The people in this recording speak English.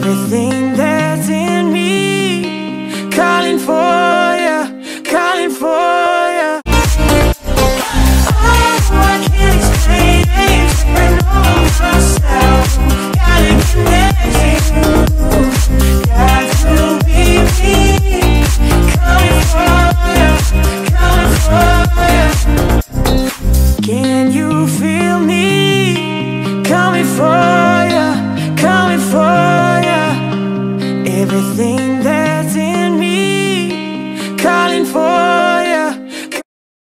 Everything that's in me, calling for Everything that's in me calling for